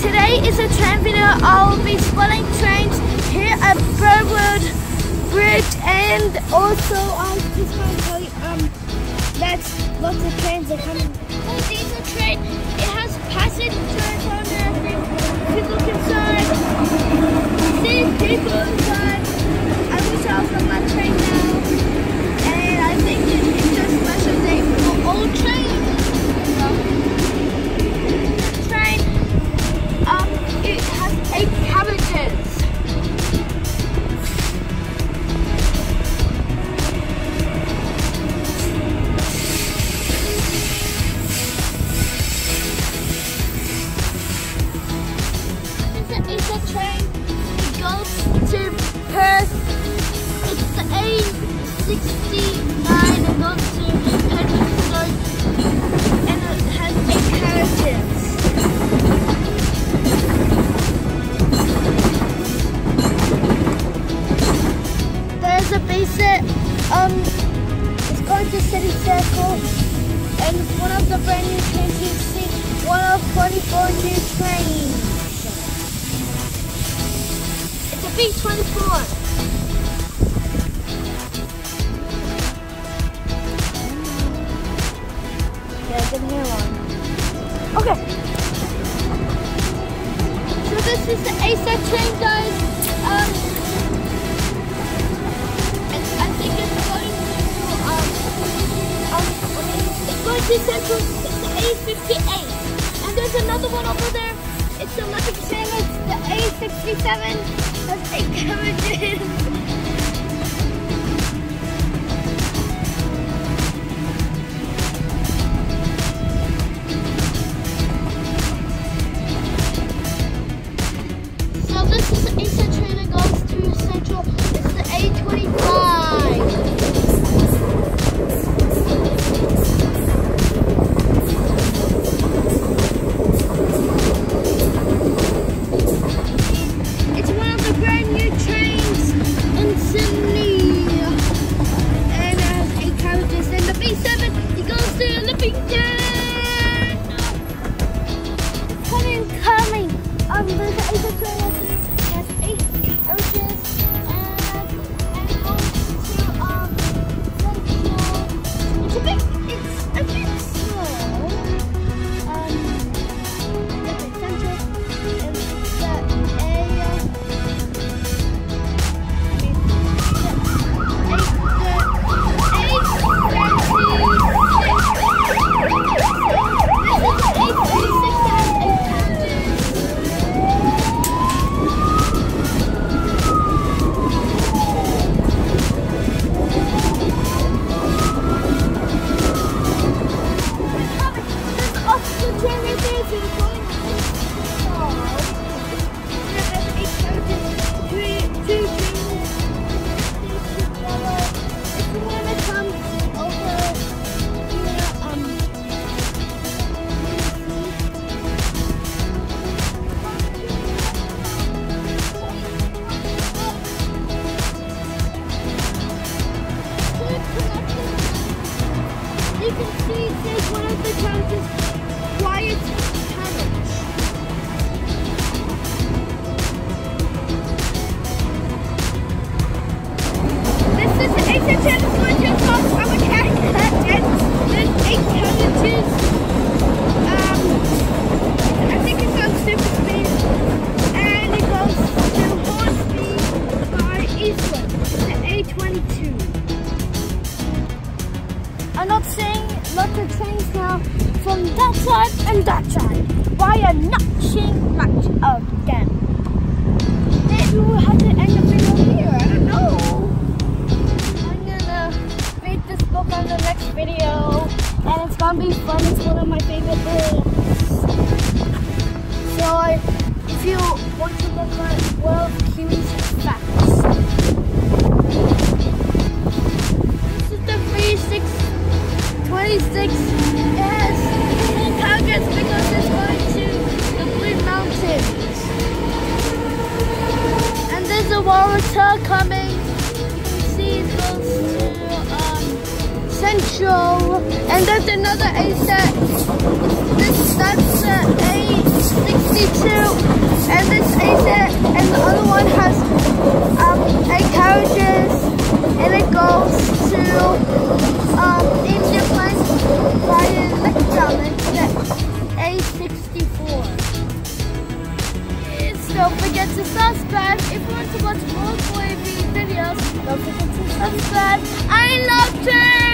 today is a train video. I'll be spotting trains here at Burwood Bridge and also I just want to tell you um that lots of trains are coming. Oh, diesel train. It has passengers on there. People inside. See people A69 and it has carriages. There's a basic, um, it's going to City Circle, and it's one of the brand new trains you see, one of 24 new trains. It's a B24. Yeah, I didn't one. Okay. So this is the A set train, guys. Um, I think it's going to um, um, it's going to Central. It's the A58, and there's another one over there. It's the Olympic. It's the A67. Has eight carriages. I'm not seeing lots of trains now from that side and that side. Why I'm not seeing much of them. Maybe we'll have to end you want to look at Central. And there's another A set. This that's the A 62, and this is it, and the other one has um, eight carriages, and it goes to um, India Plains via McDonald, that's A64. Please don't forget to subscribe if you want to watch more KoiV videos. Don't forget to subscribe. I love trains!